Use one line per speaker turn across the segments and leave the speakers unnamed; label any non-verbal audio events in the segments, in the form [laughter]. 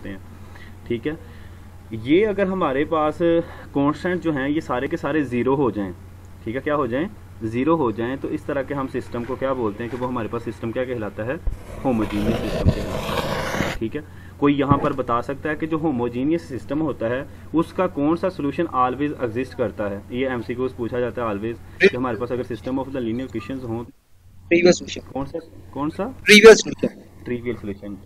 होते हैं। ठीक है? ये अगर हमारे पास कॉन्स्टेंट जो हैं ये सारे के सारे ज़ीरो हो जाएँ ठीक है? क्या हो जाएँ? ज़ीरो हो जाएँ तो इस तरह के हम सिस्टम को क्या बोलते हैं कि वो हमारे पास सिस्टम क्या कहलाता है? होमोजीनियस सिस्टम कहलाता है। ठीक है? कोई यहाँ पर बता सकता है कि जो होमोजीनियस सिस्टम होता है उसका कौन सा सोल्यूशन ऑलवेज एग्जिस्ट करता है? ये एमसीक्यू पूछा जाता है ऑलवेज कि हमारे पास अगर system of the linear question हो कौन सा कौन सा?
प्रीवियस सोल्यूशन
ट्रीवियल सोल्यूशन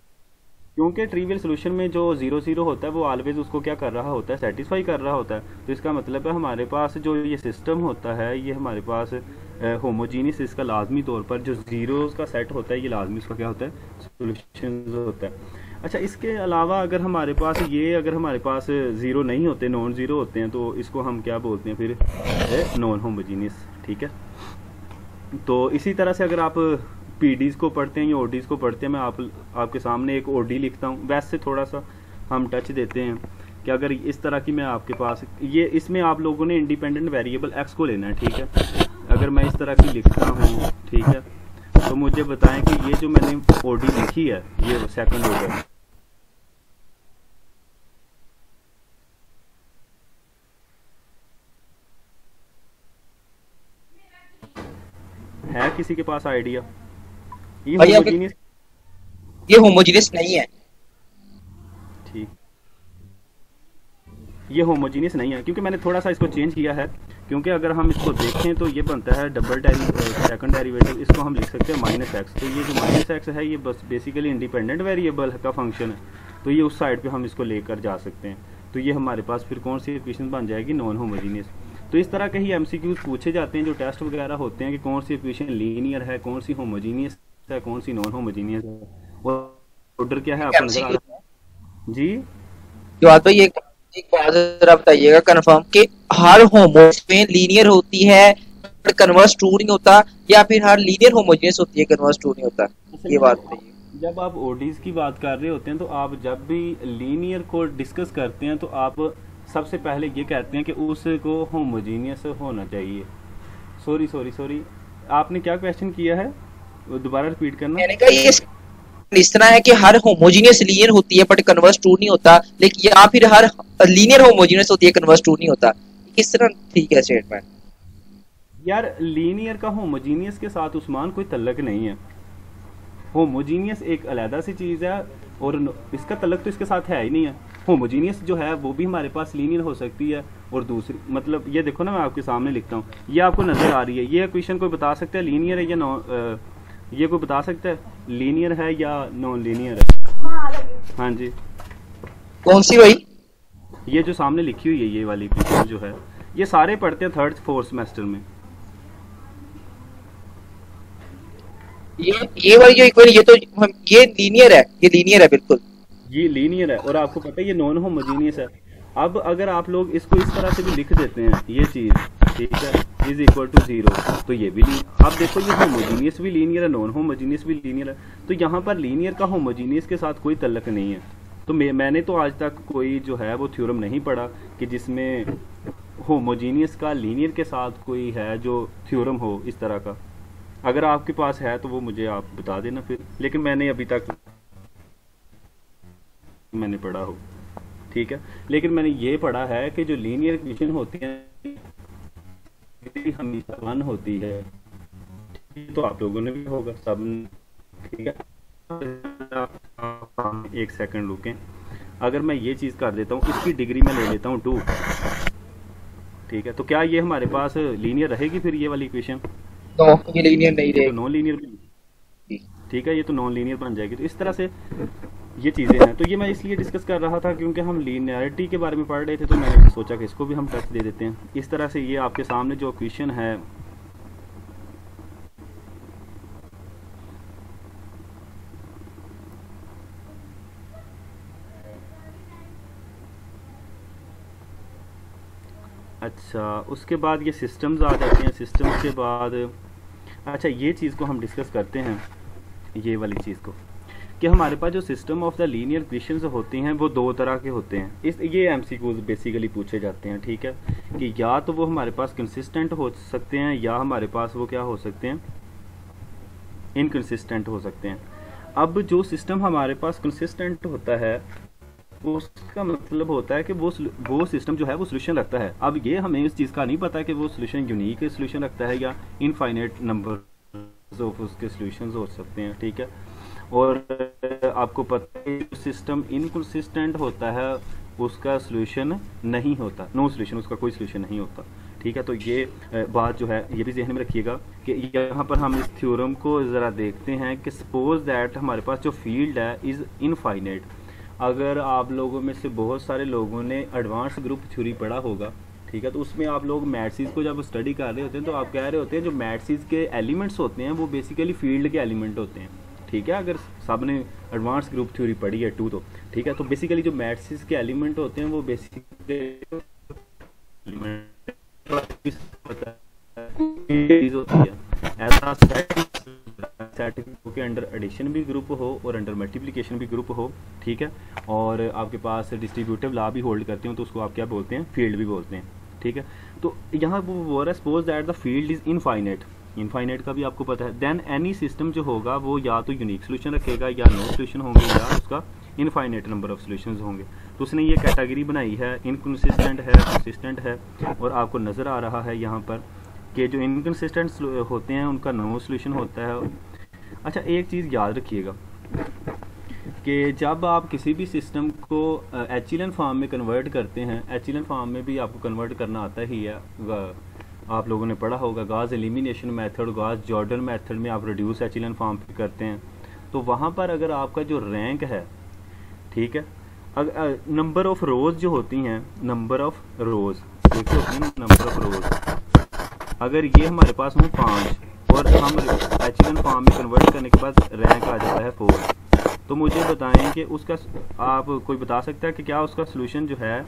क्योंकि ट्रीवियल सोल्यूशन में जो ज़ीरो ज़ीरो होता है, वो ऑलवेज उसको क्या कर रहा होता है सेटिस्फाई कर रहा होता है। तो इसका मतलब है हमारे पास जो ये सिस्टम होता है, ये हमारे पास होमोजीनियस इसका लाजमी तौर पर जो जीरोस का सेट होता है, ये लाजमी उसका क्या होता है? सोल्यूशन होता है। अच्छा इसके अलावा अगर हमारे पास ये, अगर हमारे पास ज़ीरो नहीं होते नॉन ज़ीरो होते हैं तो इसको हम क्या बोलते हैं फिर? नॉन होमोजीनियस ठीक है? तो इसी तरह से अगर आप पीडीज़ को पढ़ते हैं या ओडीज़ को पढ़ते हैं, मैं आप, आपके सामने एक ओडी लिखता हूँ। वैसे थोड़ा सा हम टच देते हैं कि अगर इस तरह की मैं आपके पास, ये इसमें आप लोगों ने इंडिपेंडेंट वेरिएबल एक्स को लेना है, ठीक है? अगर मैं इस तरह की लिखता हूँ, ठीक है? तो मुझे बताएँ कि ये जो मैंने ओडी लिखी है, ये सेकंड ऑर्डर है। किसी के पास आइडिया ये होमोजीनियस
ये होमोजीनियस नहीं है।
ठीक। ये होमोजीनियस नहीं है क्योंकि मैंने थोड़ा सा इसको चेंज किया है क्योंकि अगर हम इसको देखें तो ये बनता है डबल सेकंड डेरिवेटिव इसको हम लिख सकते हैं माइनस एक्स तो ये जो माइनस एक्स है ये बस बेसिकली इंडिपेंडेंट वेरिएबल का फ़ंक्शन है। तो ये उस साइड पे हम इसको लेकर जा सकते हैं। तो ये हमारे पास फिर कौन सी इक्वेशन बन जाएगी? नॉन होमोजीनियस तो इस तरह के ही एमसीक्यूज पूछे जाते हैं जो टेस्ट वगैरह होते हैं कि कौन सी इक्वेशन लीनियर है कौन सी होमोजीनियस है कौन सी नॉन होमोजीनियस है। ऑर्डर क्या है आपको नज़र आ रहा है। जी।
जो भाई एक एक बात जरा बताइएगा कंफर्म कि हर होमोस में लीनियर होती है कन्वर्स ट्रू नहीं होता या फिर हर लीनियर होमोजीनियस होती है कन्वर्स ट्रू नहीं होता? ये बात बताइए।
जब आप ओडीज की बात कर रहे होते हैं तो आप जब भी लीनियर को डिस्कस करते हैं तो आप सबसे पहले ये कहते हैं कि उसको होमोजीनियस होना चाहिए। सॉरी सॉरी सॉरी आपने क्या क्वेश्चन किया है? दोबारा रिपीट करना।
मैंने कहा ये इस तरह है कि हर होमोजीनियस लीनियर होती है बट कन्वर्स ट्रू नहीं होता। लेकिन या फिर हर लीनियर होमोजीनियस होती है कन्वर्स ट्रू नहीं होता। किस तरह ठीक है स्टेटमेंट
यार लीनियर का होमोजीनियस के साथ उस्मान कोई तल्लक नहीं है। होमोजीनियस एक अलहदा सी चीज़ है और इसका तल्लक तो इसके साथ है ही नहीं है। होमोजीनियस जो है वो भी हमारे पास लीनियर हो सकती है और दूसरी मतलब ये देखो ना मैं आपके सामने लिखता हूँ। ये आपको नज़र आ रही है। ये क्वेश्चन कोई बता सकता है लीनियर है या नॉन ये कोई बता सकता है? लीनियर है या नॉन लीनियर है? हाँ जी।
कौन सी भाई
ये जो सामने लिखी हुई है ये वाली क्वेश्चन जो है ये सारे पढ़ते हैं थर्ड फोर्थ सेमेस्टर में।
ये ये वाली जो इक्वेशन ये तो ये लीनियर है ये लीनियर है बिल्कुल।
ये लीनियर है और आपको पता है ये नॉन होमोजीनियस है। अब अगर आप लोग इसको इस तरह से भी लिख देते हैं ये चीज़ ठीक है? इज़ इक्वल टू ज़ीरो तो ये भी अब देखो ये होमोजीनियस भी लीनियर है नॉन होमोजीनियस भी लीनियर है। तो यहाँ पर लीनियर का होमोजीनियस के साथ कोई तलक नहीं है। तो मैं, मैंने तो आज तक कोई जो है वो थ्योरम नहीं पढ़ा कि जिसमें होमोजीनियस का लीनियर के साथ कोई है जो थ्योरम हो इस तरह का। अगर आपके पास है तो वो मुझे आप बता देना फिर। लेकिन मैंने अभी तक मैंने पढ़ा हो। ठीक है? लेकिन मैंने ये पढ़ा है कि जो लीनियर इक्वेशन होती है हमेशा वन होती है। तो आप लोगों ने भी होगा सब ठीक है। एक सेकंड रुकें। अगर मैं ये चीज़ कर देता हूँ इसकी डिग्री में ले लेता हूँ टू ठीक है तो क्या ये हमारे पास लीनियर रहेगी फिर ये वाली इक्वेशन
नो ये लीनियर नहीं रहेगी
तो नॉन लीनियर ठीक है ये तो नॉन लीनियर बन जाएगी। तो इस तरह से ये चीज़ें हैं। तो ये मैं इसलिए डिस्कस कर रहा था क्योंकि हम लीनियरिटी के बारे में पढ़ रहे थे तो मैंने सोचा कि इसको भी हम टच दे देते हैं। इस तरह से ये आपके सामने जो क्वेश्चन है अच्छा उसके बाद ये सिस्टम्स आ जाते हैं। सिस्टम्स के बाद अच्छा ये चीज़ को हम डिस्कस करते हैं, ये वाली चीज़ को। कि हमारे पास जो system of the linear question होते हैं, वो दो तरह के होते हैं। इस, ये एम बेसिकली पूछे जाते हैं, ठीक है? कि या तो वो हमारे पास कंसिस्टेंट हो सकते हैं, या हमारे पास वो क्या हो सकते हैं? इनकन्सिस्टेंट हो सकते हैं। अब जो सिस्टम हमारे पास कंसिस्टेंट होता है, उसका मतलब होता है कि वो वो सिस्टम जो है, वो सोल्यूशन रखता है। अब ये हमें इस चीज़ का नहीं पता कि वो सोल्यूशन यूनिक सोल्यूशन रखता है या इनफाइनाइट नंबर ऑफ़ उसके सोल्यूशन हो सकते हैं, ठीक है? और आपको पता है सिस्टम इनकन्सिस्टेंट होता है, उसका सोल्यूशन नहीं होता। नो no सोल्यूशन उसका कोई सोल्यूशन नहीं होता। ठीक है तो ये बात जो है, ये भी जहन में रखिएगा कि यहाँ पर हम इस थ्योरम को ज़रा देखते हैं कि सपोज़ दैट हमारे पास जो फ़ील्ड है इज़ इनफाइनाइट अगर आप लोगों में से बहुत सारे लोगों ने एडवांस ग्रुप थ्योरी पढ़ा होगा, ठीक है तो उसमें आप लोग मैथसीज को जब स्टडी कर रहे होते हैं तो आप कह रहे होते हैं जो मैथसीज के एलिमेंट्स होते हैं, वो बेसिकली फ़ील्ड के एलिमेंट होते हैं। ठीक है, अगर सबने एडवांस ग्रुप थ्योरी पढ़ी है टू तो ठीक है? तो बेसिकली जो मैथसीज के एलिमेंट होते हैं, वो बेसिकली के अंडर एडिशन भी ग्रुप हो और अंडर मल्टीप्लिकेशन भी ग्रुप हो, ठीक है? और आपके पास डिस्ट्रीब्यूटिव ला भी होल्ड करते हो तो उसको आप क्या बोलते हैं? फ़ील्ड भी बोलते हैं, ठीक है? तो यहाँ वो बोल रहा है suppose that the field is infinite infinite का भी आपको पता है। देन एनी सिस्टम जो होगा, वो या तो यूनिक सोल्यूशन रखेगा या नो सोल्यूशन होंगे, या उसका इनफाइनेट नंबर ऑफ़ सोल्यूशन होंगे। तो उसने ये कैटेगरी बनाई है इनकन्सिस्टेंट है कंसिस्टेंट है, और आपको नज़र आ रहा है यहाँ पर कि जो इनकन्सिस्टेंट होते हैं, उनका नो सोल्यूशन होता है। अच्छा एक चीज़ याद रखिएगा कि जब आप किसी भी सिस्टम को एच फॉर्म में कन्वर्ट करते हैं एच फॉर्म में भी आपको कन्वर्ट करना आता ही है आप लोगों ने पढ़ा होगा Gauss elimination method Gauss Jordan method में आप रिड्यूस एच फॉर्म पे करते हैं। तो वहाँ पर अगर आपका जो रैंक है ठीक है अगर नंबर ऑफ़ रोज जो होती हैं नंबर ऑफ़ रोज देखिए होती है नंबर ऑफ़ रोज अगर ये हमारे पास हो पाँच और हम एच फॉर्म में कन्वर्ट करने के बाद रैंक आ जाता है फोर तो मुझे बताएँ कि उसका आप कोई बता सकता है कि क्या उसका सोल्यूशन जो है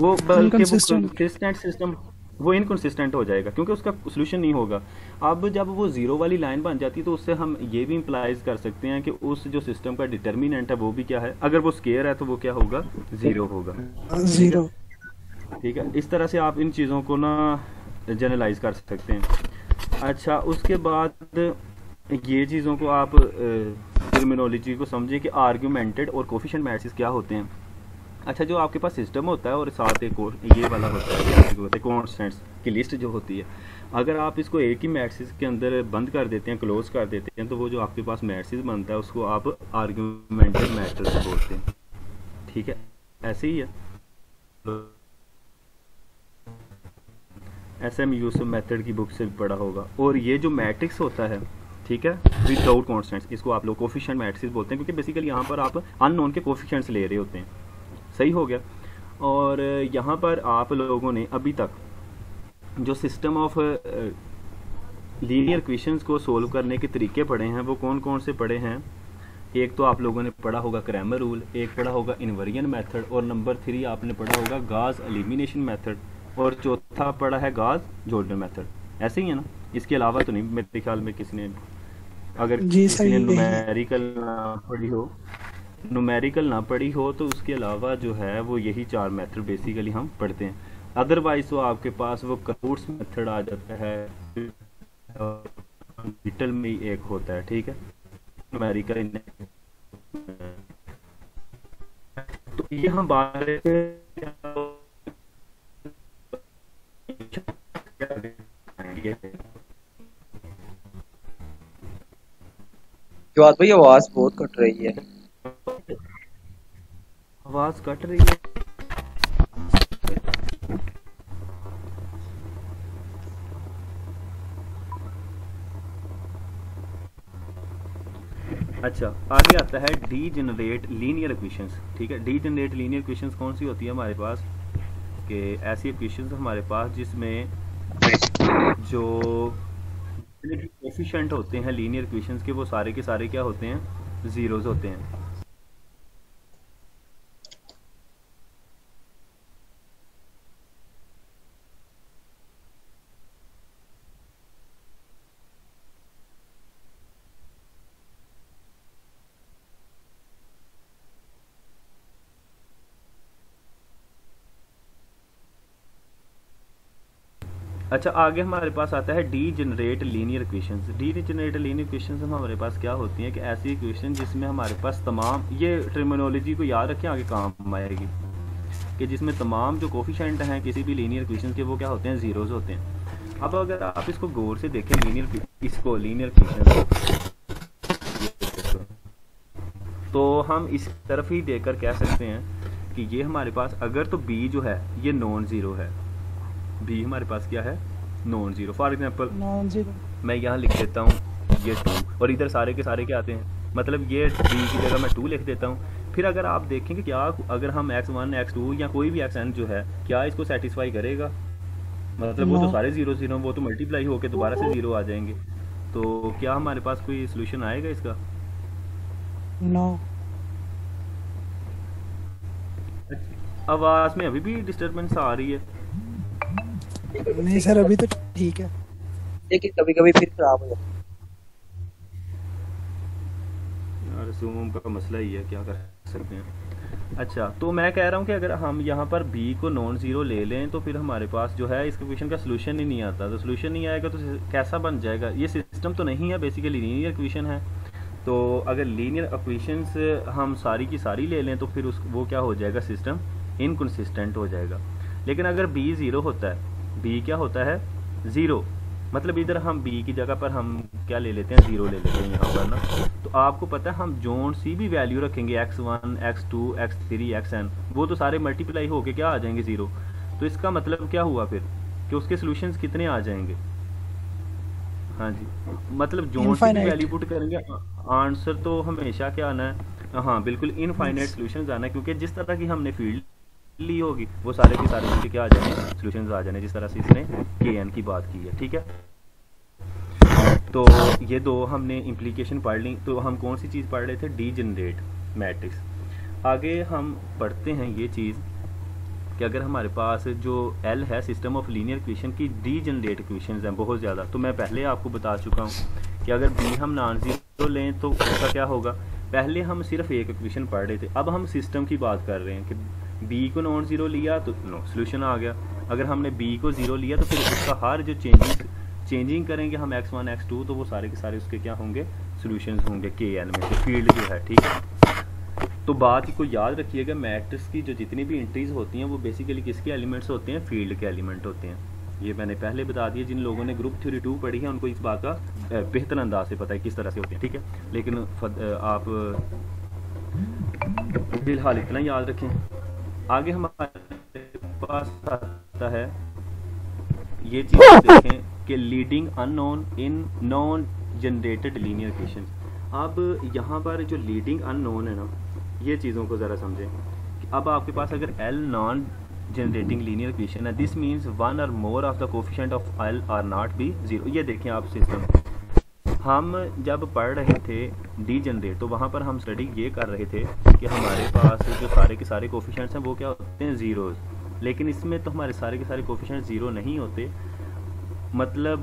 वो बल्कि वो कंसिस्टेंट सिस्टम वो इनकन्सिस्टेंट हो जाएगा क्योंकि उसका सोल्यूशन नहीं होगा। अब जब वो ज़ीरो वाली लाइन बन जाती है तो उससे हम ये भी इंप्लाइज कर सकते हैं कि उस जो सिस्टम का डिटर्मिनेंट है वो भी क्या है? अगर वो स्केयर है तो वो क्या होगा? ज़ीरो होगा।
ज़ीरो
ठीक है? इस तरह से आप इन चीज़ों को ना जनरलाइज कर सकते हैं। अच्छा उसके बाद ये चीज़ों को आप टर्मिनोलॉजी को समझें कि आर्ग्यूमेंटेड और कोफिशेंट मैट्रिक्स क्या होते हैं। अच्छा जो आपके पास सिस्टम होता है और साथ एक ये वाला होता है कॉन्स्टेंट्स की लिस्ट जो होती है। अगर आप इसको एक ही मैट्रिक्स के अंदर बंद कर देते हैं क्लोज कर देते हैं तो वो जो आपके पास मैट्रिक्स बनता है, उसको आप आर्ग्यूमेंटेड मैट्रिक्स बोलते हैं। ठीक है? ऐसे ही है। एस एम यूसुफ मेथड की बुक से भी पढ़ा होगा। और ये जो मैट्रिक्स होता है, ठीक है? विदाउट कॉन्स्टेंट्स इसको आप लोग कोफिशियंट मैट्रिक्स बोलते हैं, क्योंकि बेसिकली यहाँ पर आप अननोन के कोफिशियंट्स ले रहे होते हैं। सही हो गया। और यहाँ पर आप लोगों ने अभी तक जो सिस्टम ऑफ़ लीनियर क्वेश्चंस को सोल्व करने के तरीके पढ़े हैं वो कौन कौन से पढ़े हैं? एक तो आप लोगों ने पढ़ा होगा क्रैमर रूल एक पढ़ा होगा इन्वरियन मेथड और नंबर थ्री आपने पढ़ा होगा गाज एलिमिनेशन मेथड और चौथा पढ़ा है गाज जोर्डन मेथड ऐसे ही है ना? इसके अलावा तो नहीं मेरे ख्याल में किसी ने अगर किसी ने नुमेरिकल पढ़ी हो। नुमेरिकल ना पढ़ी हो तो उसके अलावा जो है वो यही चार मेथड बेसिकली हम पढ़ते हैं। अदरवाइज़ तो आपके पास वो करूट्स मेथड आ जाता है डिजिटल में ही एक होता है, ठीक है? नुमेरिकल तो ये हम बात
आवाज़ बहुत कट रही है।
आवाज़ कट रही है। अच्छा आगे आता है डी जनरेट लीनियर इक्वेशंस ठीक है डी जनरेट लीनियर इक्वेशंस कौन सी होती है हमारे पास? कि ऐसी इक्वेशंस हमारे पास जिसमें जो कोफिशिएंट होते हैं लीनियर इक्वेशंस के, वो सारे के सारे क्या होते हैं? ज़ीरोज़ होते हैं। अच्छा आगे हमारे पास आता है degenerate linear equations degenerate linear equations हमारे पास क्या होती हैं? कि ऐसी इक्वेशन जिसमें हमारे पास तमाम, ये टर्मिनोलॉजी को याद रखें, आगे काम आएगी। कि जिसमें तमाम जो कोफिशेंट हैं किसी भी लीनियर इक्वेशन के, वो क्या होते हैं? ज़ीरोज़ होते हैं। अब अगर आप इसको गौर से देखें लीनियर इसको लीनियर इक्वेशन तो हम इस तरफ़ ही देखकर कह सकते हैं कि ये हमारे पास, अगर तो बी जो है, ये नॉन ज़ीरो है। बी हमारे पास क्या है? Non zero. For example
non zero.
मैं यहाँ लिख देता हूँ ये टू और इधर सारे के सारे क्या आते हैं? मतलब ये बी की जगह मैं टू लिख देता हूँ। फिर अगर आप देखें कि क्या अगर हम एक्स वन एक्स टू या कोई भी एक्स एन जो है क्या इसको सेटिस्फाई करेगा? मतलब वो तो सारे ज़ीरो ज़ीरो वो तो मल्टीप्लाई होकर दोबारा से ज़ीरो आ जाएँगे। तो क्या हमारे पास कोई सोल्यूशन आएगा इसका?
नो
आवाज़ में अभी भी डिस्टरबेंस आ रही है।
नहीं सर अभी तो ठीक है।
लेकिन कभी कभी फिर खराब हो जाता है।
यार जूम का मसला ही है क्या कर सकते हैं? अच्छा तो मैं कह रहा हूँ कि अगर हम यहाँ पर b को नॉन ज़ीरो ले लें तो फिर हमारे पास जो है इस क्वेश्चन का सोल्यूशन ही नहीं आता। तो सोल्यूशन नहीं आएगा तो कैसा बन जाएगा? ये सिस्टम तो नहीं है बेसिकली लीनियर इक्वेशन है। तो अगर लीनियर इक्वेशंस हम सारी की सारी ले लें तो फिर उस वो क्या हो जाएगा सिस्टम इनकन्सिस्टेंट हो जाएगा। लेकिन अगर बी ज़ीरो होता है b क्या होता है? ज़ीरो मतलब इधर हम b की जगह पर हम क्या ले लेते हैं? ज़ीरो ले लेते हैं यहाँ पर ना। तो आपको पता है हम जोन सी भी वैल्यू रखेंगे X one X two X three X N वो तो सारे मल्टीप्लाई होके क्या आ जाएँगे ज़ीरो तो इसका मतलब क्या हुआ फिर? कि उसके सोल्यूशन कितने आ जाएँगे? हाँ जी। मतलब जोन सी भी वैल्यू पुट करेंगे। आंसर तो हमेशा क्या आना है? हाँ बिल्कुल इनफाइनाइट सोल्यूशन आना है क्योंकि जिस तरह की हमने फ़ील्ड ली होगी। वो सारे के सारे मिलके क्या आ जाने सोल्यूशंस आ जाने, जिस तरह से इसने के एन की बात की है, ठीक है? तो ये दो हमने इम्प्लीकेशन पढ़ ली। तो हम कौन सी चीज़ पढ़ रहे थे? डी जनरेट मैट्रिक्स आगे हम पढ़ते हैं ये चीज़ कि अगर हमारे पास जो एल है सिस्टम ऑफ़ लीनियर इक्वेशन की डी जनरेट इक्वेशन हैं बहुत ज़्यादा। तो मैं पहले आपको बता चुका हूँ कि अगर बी हम नॉन ज़ीरो लें तो उसका क्या होगा? पहले हम सिर्फ़ एक इक्वेशन पढ़ रहे थे। अब हम सिस्टम की बात कर रहे हैं कि बी को नॉन ज़ीरो लिया तो नो सोल्यूशन आ गया। अगर हमने बी को ज़ीरो लिया तो फिर उसका हर जो चेंजिंग चेंजिंग करेंगे हम एक्स वन एक्स टू तो वो सारे के सारे उसके क्या होंगे? सोल्यूशन होंगे के एन में से फ़ील्ड जो है, ठीक है? तो बात को याद रखिएगा मैट्रिक्स की जो जितनी भी एंट्रीज होती हैं, वो बेसिकली किसके एलिमेंट्स होते हैं? फ़ील्ड के एलिमेंट होते हैं। ये मैंने पहले बता दिया, जिन लोगों ने ग्रुप थ्योरी टू पढ़ी है, उनको इस बात का बेहतर अंदाज से पता है किस तरह से होते हैं, ठीक है? लेकिन आप, फ़िलहाल इतना याद रखें। आगे हमारे पास आता है ये चीज़ [laughs] देखें कि leading unknown in non generated linear equation अब यहाँ पर जो लीडिंग अननोन है ना ये चीज़ों को ज़रा समझें कि अब आपके पास अगर L non generating linear equation है दिस मीन्स वन और more of the coefficient of L are not be zero ये देखें आप सिस्टम हम जब पढ़ रहे थे डी जनरेट तो वहाँ पर हम स्टडी ये कर रहे थे कि हमारे पास जो सारे के सारे कोफिशिएंट्स हैं, वो क्या होते हैं? ज़ीरोज़ लेकिन इसमें तो हमारे सारे के सारे कोफिशिएंट ज़ीरो नहीं होते। मतलब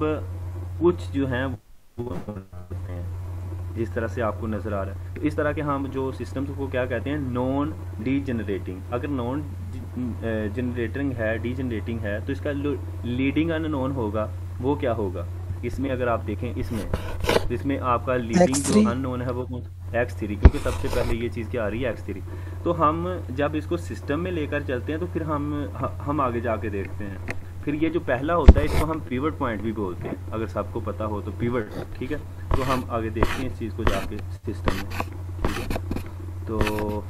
कुछ जो हैं, वो होते हैं। जिस तरह से आपको नज़र आ रहा है। तो इस तरह के हम जो सिस्टम्स को क्या कहते हैं? नॉन डी जनरेटिंग अगर नॉन जनरेटिंग है डी जनरेटिंग है तो इसका लीडिंग अन नॉन होगा, वो क्या होगा? इसमें अगर आप देखें इसमें इसमें आपका लीडिंग जो
X3
अननोन है वो एक्स थ्री क्योंकि सबसे पहले ये चीज़ क्या आ रही है एक्स थ्री तो हम जब इसको सिस्टम में लेकर चलते हैं तो फिर हम हम आगे जाके देखते हैं। फिर ये जो पहला होता है इसको हम पिवट पॉइंट भी बोलते हैं। अगर सबको पता हो तो पिवट ठीक है? तो हम आगे देखते हैं इस चीज़ को जाके सिस्टम में ठीक है? तो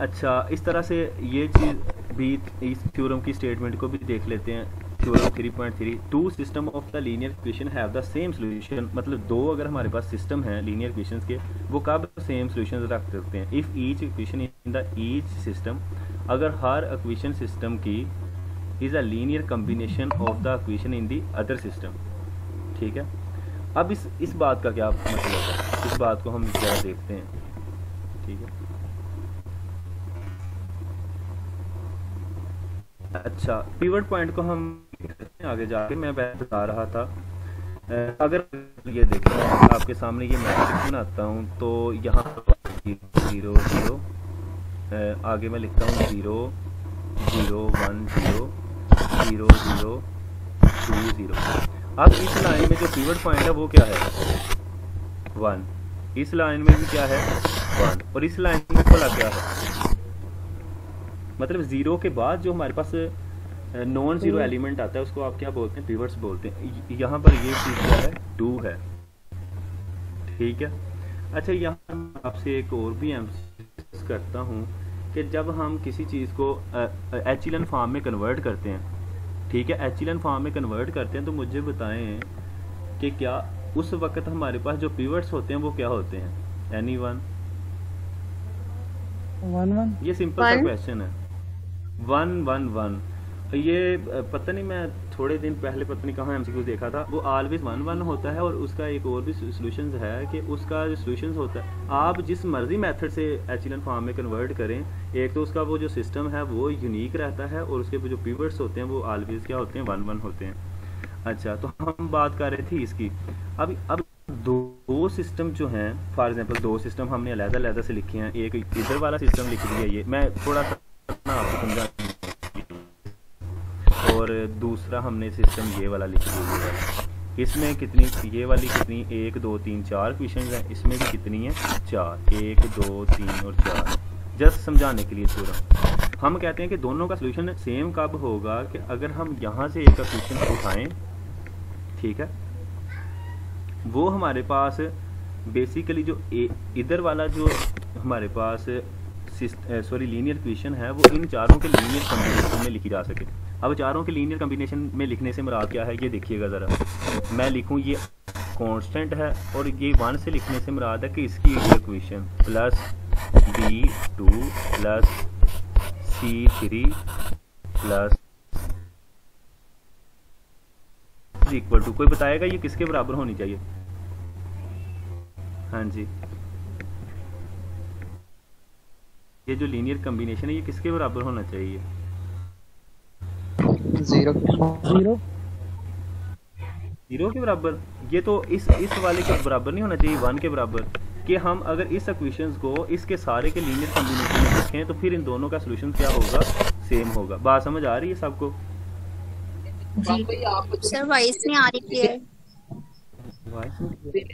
अच्छा इस तरह से ये चीज़ भी इस थ्योरम की स्टेटमेंट को भी देख लेते हैं। Theorem 3.3 two system of the linear equation have the same solution मतलब दो अगर हमारे पास सिस्टम है लीनियर इक्वेशंस के, वो कब सेम सॉल्यूशन रख सकते हैं? If each equation in the each system अगर हर इक्वेशन सिस्टम की is a linear combination of the equation in the other system ठीक है? अब इस इस बात का क्या मतलब है? इस बात को हम जरा देखते हैं। ठीक है? अच्छा पिवट पॉइंट को हम आगे जाके मैं बता रहा था। अगर ये देखें आपके सामने ये मैट्रिक्स बनाता हूँ तो यहाँ ज़ीरो ज़ीरो। आगे मैं लिखता हूँ zero zero, one, zero zero zero, two, zero. अब इस लाइन में जो पीवट पॉइंट है, वो क्या है? वन। इस लाइन में भी क्या है? वन। और इस लाइन में भला क्या है? मतलब ज़ीरो के बाद जो हमारे पास नॉन ज़ीरो एलिमेंट आता है उसको आप क्या बोलते हैं? पिवट्स बोलते हैं। यहाँ पर ये चीज़ क्या है टू है। ठीक है? अच्छा यहाँ आपसे एक और भी एम्फसिस करता हूँ कि जब हम किसी चीज़ को एचिलन फॉर्म में कन्वर्ट करते हैं ठीक है? एचिलन फॉर्म में कन्वर्ट करते हैं तो मुझे बताएँ कि क्या उस वक्त हमारे पास जो पिवट्स होते हैं वो क्या होते हैं? एनी वन
वन वन
ये सिंपल सा क्वेश्चन है। वन वन वन ये पता नहीं मैं थोड़े दिन पहले पता नहीं कहाँ एमसीक्यू देखा था। वो ऑलवेज वन वन होता है और उसका एक और भी सोल्यूशन है कि उसका जो सोल्यूशन होता है आप जिस मर्ज़ी मेथड से एचिलन फॉर्म में कन्वर्ट करें एक तो उसका वो जो सिस्टम है वो यूनिक रहता है और उसके जो पिवट्स होते हैं वो ऑलवेज क्या होते हैं वन वन होते हैं। अच्छा तो हम बात कर रहे थे इसकी। अब अब दो, दो सिस्टम जो हैं फॉर एग्जांपल दो सिस्टम हमने अलहदा अलहदा से लिखे हैं एक इधर वाला सिस्टम लिख दिया ये। मैं थोड़ा सा आपको समझा और दूसरा हमने सिस्टम ये वाला लिख है इसमें कितनी, ये वाली कितनी? एक, दो, तीन, चार क्वेश्चन हैं। इसमें भी कितनी है? चार। एक, दो, तीन और चार। जस्ट समझाने के लिए थोड़ा हम कहते हैं कि दोनों का सोल्यूशन सेम कब होगा कि अगर हम यहाँ से एक क्वेश्चन उठाएँ, ठीक है? वो हमारे पास बेसिकली जो इधर वाला जो हमारे पास सॉरी लीनियर क्वेश्चन है, वो इन चारों के लीनियर कॉम्बिनेशन में लिखी जा सके। अब चारों के लीनियर कॉम्बिनेशन में लिखने से मुराद क्या है, ये देखिएगा ज़रा। मैं लिखूं ये कांस्टेंट है और ये वन से लिखने से मुराद है कि इसकी equation plus B two plus C three plus equal to कोई बताएगा ये किसके बराबर होनी चाहिए? हाँ जी। ये जो लीनियर कॉम्बिनेशन है, ये किसके बराबर होना चाहिए?
ज़ीरो
ज़ीरो
ज़ीरो के बराबर? ये तो इस इस वाले के बराबर नहीं होना चाहिए वन के बराबर। कि हम अगर इस इक्वेशंस को इसके सारे के लीनियर कॉम्बिनेशन में लिखें तो फिर इन दोनों का सोल्यूशन क्या होगा? सेम होगा। बात समझ आ रही है सबको?
जी। सर वॉइस नहीं आ रही क्लियर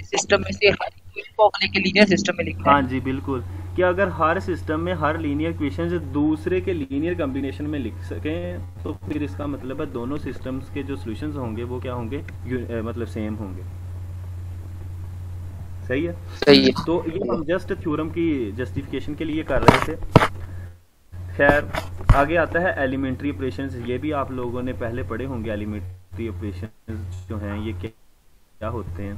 सिस्टम में से हर इक्वेशन को अगले के लीनियर सिस्टम में लिखना
हाँ जी बिल्कुल। कि अगर हर सिस्टम में हर लीनियर इक्वेशन दूसरे के लीनियर कॉम्बिनेशन में लिख सकें तो फिर इसका मतलब है दोनों सिस्टम्स के जो सॉल्यूशंस होंगे वो क्या होंगे? मतलब सेम होंगे। सही है?
सही है।
तो ये हम जस्ट थ्योरम की जस्टिफिकेशन के लिए कर रहे थे। खैर आगे आता है एलिमेंट्री ऑपरेशन ये भी आप लोगों ने पहले पढ़े होंगे एलिमेंट्री ऑपरेशन जो हैं ये क्या क्या होते हैं?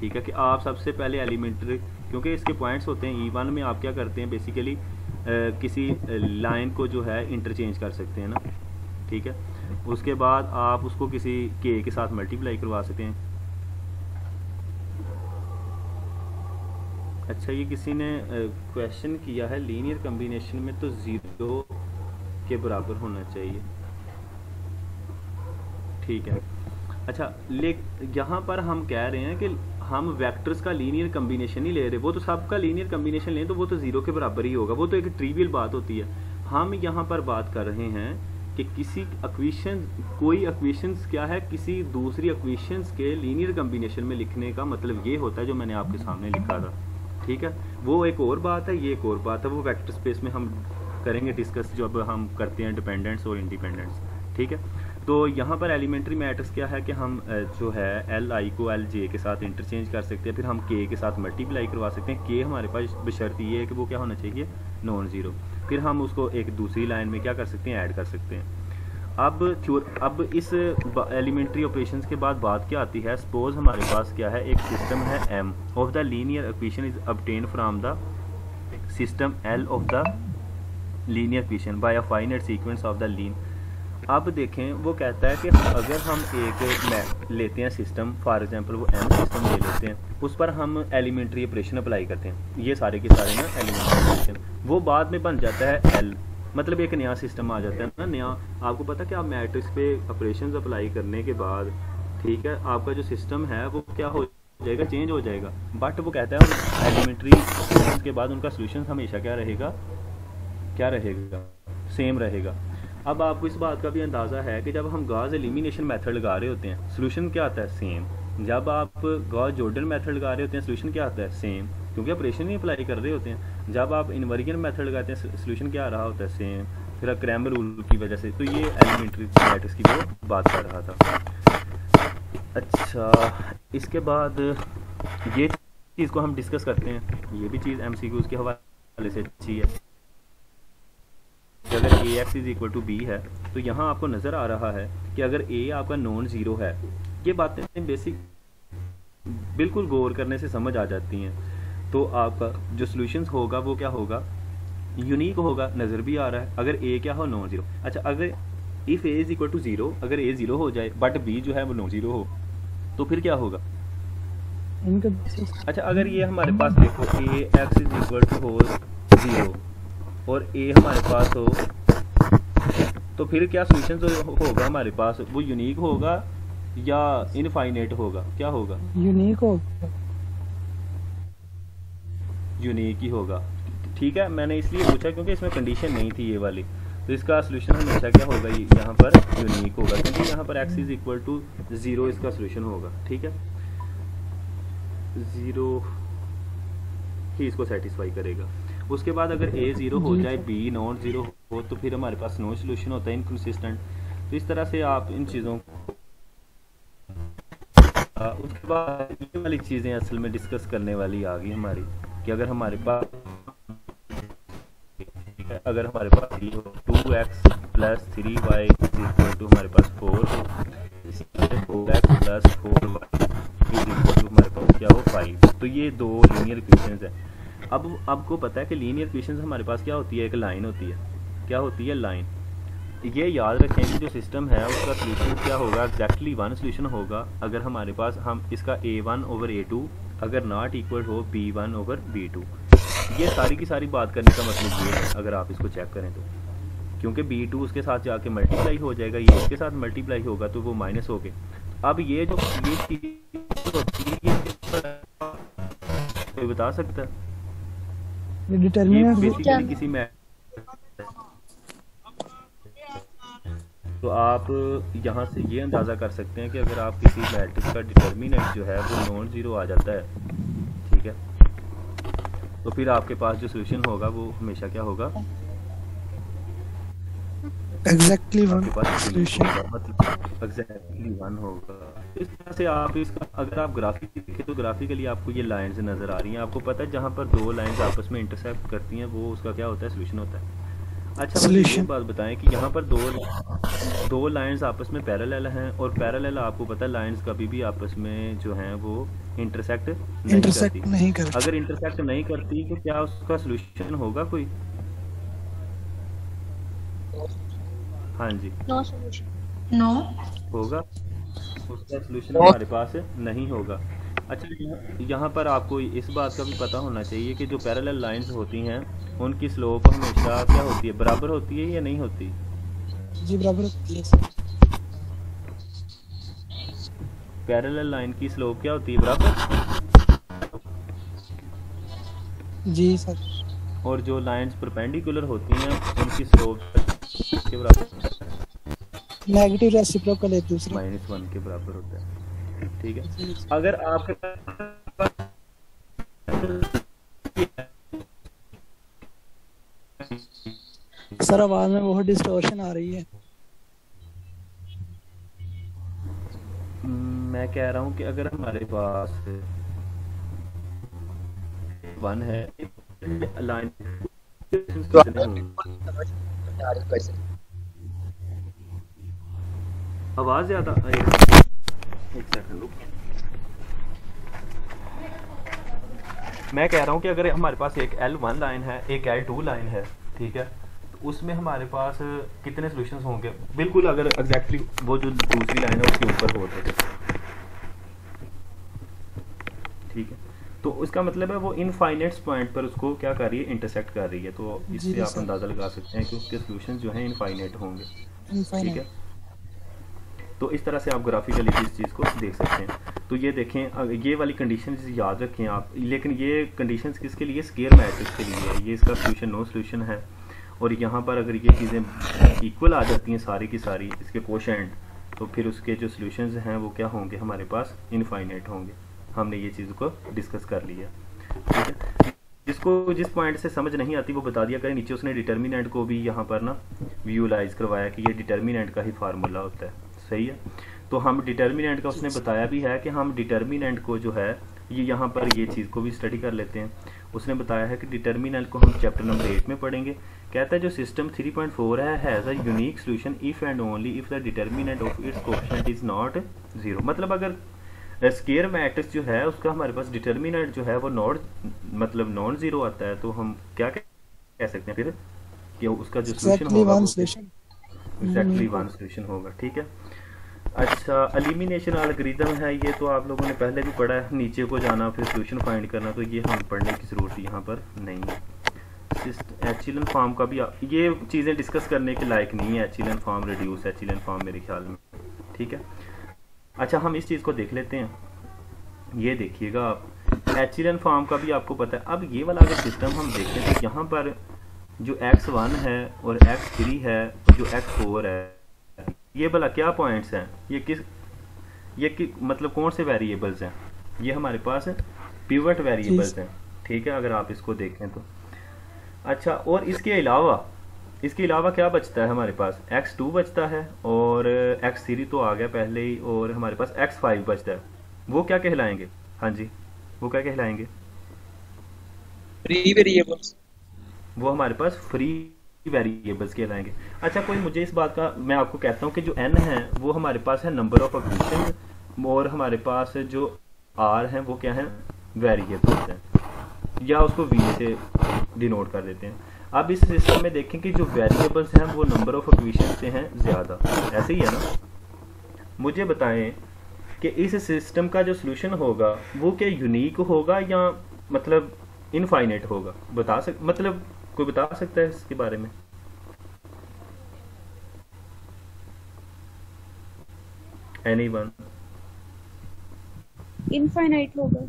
ठीक है कि आप सबसे पहले एलिमेंट्री क्योंकि इसके पॉइंट्स होते हैं ई वन में आप क्या करते हैं बेसिकली किसी लाइन को जो है इंटरचेंज कर सकते हैं ना, ठीक है? उसके बाद आप उसको किसी के के साथ मल्टीप्लाई करवा सकते हैं। अच्छा ये किसी ने क्वेश्चन किया है लीनियर कॉम्बिनेशन में तो ज़ीरो के बराबर होना चाहिए। ठीक है। अच्छा ले यहाँ पर हम कह रहे हैं कि हम वेक्टर्स का लीनियर कम्बिनेशन ही ले रहे, वो तो सबका लीनियर कम्बिनेशन लें तो वो तो ज़ीरो के बराबर ही होगा, वो तो एक ट्रिवियल बात होती है। हम यहाँ पर बात कर रहे हैं कि किसी इक्वेशन कोई इक्वेशंस क्या है, किसी दूसरी इक्वेशंस के लीनियर कम्बिनेशन में लिखने का मतलब ये होता है जो मैंने आपके सामने लिखा था। ठीक है? वो एक और बात है, ये एक और बात है, वो वेक्टर स्पेस में हम करेंगे डिस्कस जब हम करते हैं डिपेंडेंट्स और इंडिपेंडेंट्स ठीक है? तो यहाँ पर एलिमेंट्री मैटर्स क्या है कि हम जो है एल आई को एल जे के साथ इंटरचेंज कर सकते हैं, फिर हम के के साथ मल्टीप्लाई करवा सकते हैं। के हमारे पास बशर्त ये है कि वो क्या होना चाहिए? नॉन ज़ीरो फिर हम उसको एक दूसरी लाइन में क्या कर सकते हैं? ऐड कर सकते हैं। अब थ्योर अब इस एलिमेंट्री ऑपरेशंस के बाद बात क्या आती है? सपोज़ हमारे पास क्या है? एक सिस्टम है M of the linear equation is obtained from the system L of the linear equation by a finite sequence of the लीन अब देखें, वो कहता है कि अगर हम एक लेते हैं सिस्टम फॉर एग्जांपल वो एम सिस्टम ले लेते हैं, उस पर हम एलिमेंट्री ऑपरेशन अप्लाई करते हैं। ये सारे के सारे ना एलिमेंट्री ऑपरेशन वो बाद में बन जाता है एल मतलब एक नया सिस्टम आ जाता है ना, नया। आपको पता कि आप मैट्रिक्स पे ऑपरेशन अप्लाई करने के बाद, ठीक है, आपका जो सिस्टम है, वो क्या हो जाएगा? चेंज हो जाएगा। बट वो कहता है एलिमेंट्री के बाद उनका सोल्यूशन हमेशा क्या रहेगा? क्या रहेगा? सेम रहेगा। अब आपको इस बात का भी अंदाज़ा है कि जब हम गाज एलिमिनेशन मेथड लगा रहे होते हैं सोल्यूशन क्या आता है? सेम जब आप गाज जोर्डन मेथड लगा रहे होते हैं सोल्यूशन क्या आता है? सेम क्योंकि ऑपरेशन ही अप्लाई कर रहे होते हैं। जब आप इन्वर्जन मेथड लगाते हैं सोल्यूशन क्या आ रहा होता है? सेम फिर क्रैमर रूल की वजह से तो ये एलिमेंट्री मैट्रिक्स की बात कर रहा था। अच्छा इसके बाद ये चीज़ को हम डिस्कस करते हैं। ये भी चीज़ एम के हवाले से अच्छी है। कि अगर A X is equal to B है तो यहाँ आपको नज़र आ रहा है कि अगर ए आपका नॉन ज़ीरो है ये बातें बेसिक बिल्कुल गौर करने से समझ आ जाती हैं। तो आपका जो सोल्यूशन होगा वो क्या होगा? यूनिक होगा नज़र भी आ रहा है। अगर ए क्या हो? नॉन ज़ीरो अच्छा अगर if A is equal to zero अगर ए ज़ीरो हो जाए बट बी जो है वो नॉन ज़ीरो हो तो फिर क्या होगा? अच्छा अगर ये हमारे पास देखो A X is equal to हो ज़ीरो और ए हमारे पास हो तो फिर क्या सोल्यूशन जो होगा हमारे पास? वो यूनिक होगा या इनफाइनेट होगा? क्या होगा?
यूनिक होगा।
यूनिक ही होगा। ठीक है मैंने इसलिए पूछा क्योंकि इसमें कंडीशन नहीं थी ये वाली। तो इसका सोल्यूशन हमेशा क्या होगा यहाँ पर यूनिक होगा क्योंकि यहाँ पर X is equal to zero इसका सोल्यूशन होगा। ठीक है? ज़ीरो ही इसको सेटिस्फाई करेगा। उसके बाद अगर ए ज़ीरो हो जाए बी नॉट ज़ीरो हो तो फिर हमारे पास नो सोल्यूशन होता है इनकन्सिस्टेंट तो इस तरह से आप इन चीज़ों को उसके बाद ये वाली चीज़ें असल में डिस्कस करने वाली आ गई हमारी कि अगर हमारे पास अगर हमारे पास two X plus three Y equal to हमारे पास four four X plus four Y equal to हमारे पास क्या हो फाइव तो ये दो लीनियर इक्वेशंस है। अब आपको पता है कि लीनियर इक्वेशन हमारे पास क्या होती है? एक लाइन होती है। क्या होती है लाइन ये याद रखें कि जो सिस्टम है, उसका सोल्यूशन क्या होगा? एग्जैक्टली वन सोल्यूशन होगा। अगर हमारे पास हम इसका A one over A two अगर नॉट इक्वल हो B one over B two ये सारी की सारी बात करने का मतलब ये है, अगर आप इसको चेक करें तो। क्योंकि बी टू उसके साथ जाके मल्टीप्लाई हो जाएगा, ये इसके साथ मल्टीप्लाई होगा तो वो माइनस हो गए। अब ये जो ये चीज़ होती है कोई बता सकता है? डिटरमिनेंट किसी में तो आप यहाँ से ये अंदाज़ा कर सकते हैं कि अगर आप किसी मैट्रिक्स का डिटर्मिनेंट जो है वो नॉन ज़ीरो आ जाता है ठीक है? तो फिर आपके पास जो सोल्यूशन होगा वो हमेशा क्या होगा?
एग्जैक्टली वन सॉल्यूशन
मतलब एग्जैक्टली वन होगा। इस तरह से आप इसका अगर आप ग्राफिक देखें तो ग्राफिकली आपको ये लाइंस नज़र आ रही हैं। आपको पता है जहाँ पर दो लाइंस आपस में इंटरसेक्ट करती हैं वो उसका क्या होता है? सोल्यूशन होता है। अच्छा ये बात बताएँ कि यहाँ पर दो दो लाइंस आपस में पैरेलल हैं और पैरेलल आपको पता है लाइंस कभी भी आपस में जो हैं वो इंटरसेक्ट नहीं
इंटरसेक्ट
करती।
नहीं करती।
अगर इंटरसेक्ट नहीं करती तो क्या उसका सोल्यूशन होगा कोई? हाँ जी।
नो सोल्यूशन
नो
होगा। उसका सोल्यूशन हमारे पास नहीं होगा। अच्छा यहाँ- पर आपको इस बात का भी पता होना चाहिए कि जो पैरेलल लाइंस होती हैं उनकी स्लोप हमेशा क्या होती है? बराबर होती है या नहीं होती?
जी बराबर होती है
पैरेलल लाइन की स्लोप क्या होती है? बराबर?
जी सर
और जो लाइंस परपेंडिकुलर होती हैं उनकी स्लोप के बराबर
नेगेटिव रेसिप्रोकल एक दूसरे
माइनस वन के बराबर होता है ठीक है अगर आपके पास
सर आवाज़ में बहुत डिस्टॉर्शन आ रही है
मैं कह रहा हूँ कि अगर हमारे पास वन है लाइन आवाज़ ज़्यादा एक एक सेकंड रुक। मैं कह रहा हूँ कि अगर हमारे पास एक एल वन लाइन है एक एल टू लाइन है ठीक है तो उसमें हमारे पास कितने सॉल्यूशंस होंगे? बिल्कुल अगर एग्जैक्टली exactly वो जो दूसरी लाइन है उसके ऊपर हो ठीक है तो उसका मतलब है वो इनफाइनेट पॉइंट पर उसको क्या कर रही है? इंटरसेक्ट कर रही है। तो इससे आप अंदाज़ा लगा सकते हैं कि उसके सॉल्यूशन जो है इनफाइनेट होंगे। ठीक है? तो इस तरह से आप ग्राफिकली इस चीज़ को देख सकते हैं। तो ये देखें ये वाली कंडीशन याद रखें आप, लेकिन ये कंडीशन किसके लिए? स्केयर मैट्रिक्स के लिए है। ये इसका सोल्यूशन नो सोल्यूशन है। और यहाँ पर अगर ये चीज़ें इक्वल आ जाती हैं सारी की सारी, इसके कोशेंट तो फिर उसके जो सोल्यूशन हैं, वो क्या होंगे? हमारे पास इनफाइनाइट होंगे। हमने ये चीज़ को डिस्कस कर लिया। ठीक है? जिसको, जिस पॉइंट से समझ नहीं आती, वो बता दिया करें। नीचे उसने डिटर्मिनेंट को भी यहाँ पर ना व्यूलाइज करवाया कि ये डिटर्मिनेंट का ही फार्मूला होता है। सही है। तो हम डिटर्मिनेंट का उसने बताया भी है कि हम डिटर्मिनेंट को जो है ये यहाँ पर ये चीज़ को भी स्टडी कर लेते हैं। उसने बताया है कि डिटर्मिनेंट को हम चैप्टर नंबर एट में पढ़ेंगे। कहता है जो सिस्टम 3.4 है has a unique solution if and only if the determinant of its coefficient is not zero मतलब अगर स्केयर मैट्रिक्स जो है उसका हमारे पास डिटर्मिनेंट जो है वो नॉट मतलब नॉन ज़ीरो आता है तो हम क्या कह सकते हैं फिर? कि उसका जो सोल्यूशन होगा. एग्जैक्टली वन सोल्यूशन होगा ठीक है? अच्छा एलिमिनेशन एल्गोरिदम है ये तो आप लोगों ने पहले भी पढ़ा है। नीचे को जाना, फिर सोल्यूशन फाइंड करना तो ये हम पढ़ने की ज़रूरत यहाँ पर नहीं है। एचिलन फॉर्म का भी ये चीज़ें डिस्कस करने के लायक नहीं है echelon form reduce echelon form मेरे ख्याल में। ठीक है? अच्छा हम इस चीज़ को देख लेते हैं। ये देखिएगा आप। एचिलन फॉर्म का भी आपको पता है। अब ये वाला अगर सिस्टम हम देखें तो यहाँ पर जो एक्स वन है और एक्स थ्री है, जो एक्स फोर है ये भला क्या पॉइंट्स हैं? ये किस ये कि मतलब कौन से वेरिएबल्स हैं? ये हमारे पास पिवट वेरिएबल्स हैं। ठीक है अगर आप इसको देखें तो। अच्छा और इसके अलावा इसके अलावा क्या बचता है हमारे पास? X2 बचता है और x3 तो आ गया पहले ही और हमारे पास x5 बचता है। वो क्या कहलाएँगे? हाँ जी वो क्या कहलाएँगे?
फ्री वेरिएबल्स
वो हमारे पास फ्री वेरिएबल्स कहलाएँगे अच्छा कोई मुझे इस बात का, मैं आपको कहता हूँ कि जो एन है, वो हमारे पास है नंबर ऑफ़ इक्वेशन और हमारे पास जो r है, वो क्या है? वेरिएबल्स हैं। या उसको v से डिनोट कर देते हैं। अब इस सिस्टम में देखें कि जो वेरिएबल्स हैं, वो नंबर ऑफ़ इक्वेशन से हैं ज़्यादा। ऐसे ही है ना? मुझे बताएँ कि इस सिस्टम का जो सोल्यूशन होगा, वो क्या यूनिक होगा या मतलब इनफाइनेट होगा? बता सक मतलब कोई बता सकता है इसके बारे में? एनी वन
इनफाइनाइट होगा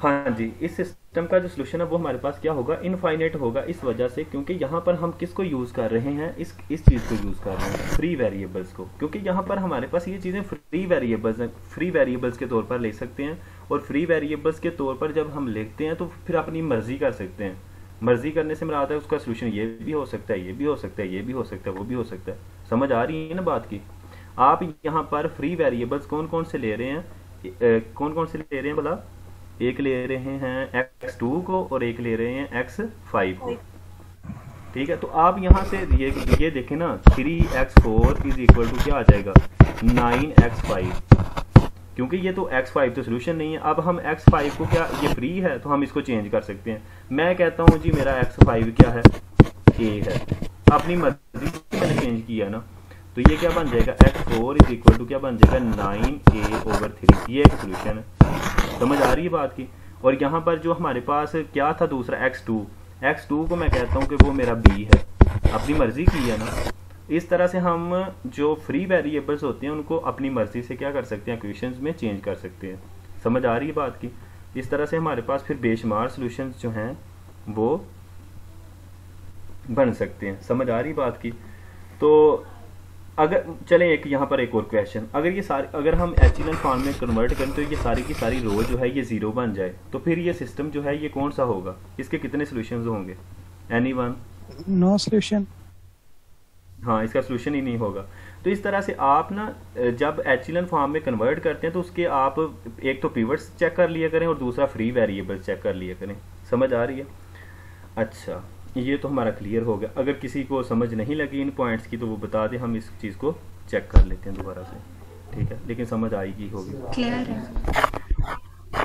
हाँ जी, इस सिस्टम का जो सोल्यूशन है, वो हमारे पास क्या होगा? इनफाइनाइट होगा इस वजह से क्योंकि यहाँ पर हम किसको यूज़ कर रहे हैं? इस इस चीज़ को यूज़ कर रहे हैं फ्री वेरिएबल्स को। क्योंकि यहाँ पर हमारे पास ये चीज़ें फ्री वेरिएबल्स हैं। फ्री वेरिएबल्स के तौर पर ले सकते हैं और फ्री वेरिएबल्स के तौर पर जब हम लिखते हैं तो फिर अपनी मर्ज़ी कर सकते हैं। मर्ज़ी करने से मेरा आता है उसका सोल्यूशन ये भी हो सकता है, ये भी हो सकता है, ये भी हो सकता है, वो भी हो सकता है। समझ आ रही है ना बात की? आप यहाँ पर फ्री वेरिएबल्स कौन कौन से ले रहे हैं? कौन कौन से ले रहे हैं बोला एक ले रहे हैं एक्स टू को और एक ले रहे हैं एक्स फाइव को। ठीक है तो आप यहाँ से ये ये देखें ना three x four is equal to क्या आ जाएगा? नाइन एक्स फाइव क्योंकि ये तो एक्स फाइव तो सोल्यूशन नहीं है। अब हम एक्स फाइव को क्या, ये फ्री है तो हम इसको चेंज कर सकते हैं। मैं कहता हूँ जी, मेरा एक्स फाइव क्या है? ए है। अपनी मर्ज़ी मैंने चेंज किया ना। तो ये क्या बन जाएगा? X four is equal to क्या बन जाएगा? नाइन ए ओवर थ्री ये एक सोल्यूशन है। समझ आ रही है बात की? और यहाँ पर जो हमारे पास क्या था दूसरा? एक्स टू एक्स टू को मैं कहता हूँ कि वो मेरा बी है। अपनी मर्ज़ी की है ना? इस तरह से हम जो फ्री वेरिएबल्स होते हैं, उनको अपनी मर्ज़ी से क्या कर सकते हैं? इक्वेशंस में चेंज कर सकते हैं। समझ आ रही है बात की? इस तरह से हमारे पास फिर बेशुमार सॉल्यूशंस जो हैं, वो बन सकते हैं। समझ आ रही बात की? तो अगर चले एक यहाँ पर एक और क्वेश्चन अगर ये सारे अगर हम एचिलन फॉर्म में कन्वर्ट करें तो ये सारी की सारी रो जो है ये ज़ीरो बन जाए. तो फिर ये सिस्टम जो है ये कौन सा होगा? इसके कितने सोल्यूशन होंगे? एनी वन
नो सोल्यूशन
हाँ इसका सोल्यूशन ही नहीं होगा. तो इस तरह से आप ना जब एचिलन फॉर्म में कन्वर्ट करते हैं तो उसके आप एक तो पिवट्स चेक कर लिया करें और दूसरा फ्री वेरिएबल चेक कर लिया करें. समझ आ रही है? अच्छा. ये तो हमारा क्लियर हो गया। अगर किसी को समझ नहीं लगी इन पॉइंट्स की तो वो बता दें हम इस चीज़ को चेक कर लेते हैं दोबारा से। ठीक है? लेकिन समझ आएगी होगी।
क्लियर है।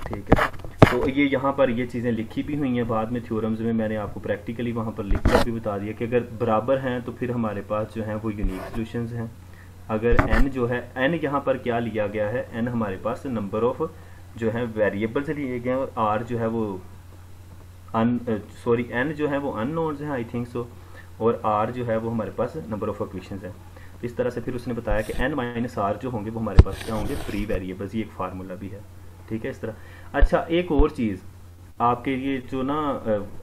ठीक है? तो ये यहाँ पर ये चीज़ें लिखी भी हुई हैं। बाद में थ्योरम्स में मैंने आपको प्रैक्टिकली वहाँ पर लिख कर भी बता दिया कि अगर बराबर हैं तो फिर हमारे पास जो है वो यूनिक सोल्यूशंस हैं। अगर एन जो है एन यहाँ पर क्या लिया गया है? एन हमारे पास नंबर ऑफ़ जो है वेरिएबल्स लिए गए हैं और आर जो है वो अन सॉरी एन जो है वो अननोन्स हैं आई थिंक सो और आर जो है वो हमारे पास नंबर ऑफ़ इक्वेशंस हैं। इस तरह से फिर उसने बताया कि एन माइनस आर जो होंगे वो हमारे पास क्या होंगे? फ्री वेरिएबल्स ये एक फार्मूला भी है। ठीक है, इस तरह। अच्छा एक और चीज़ आपके ये जो ना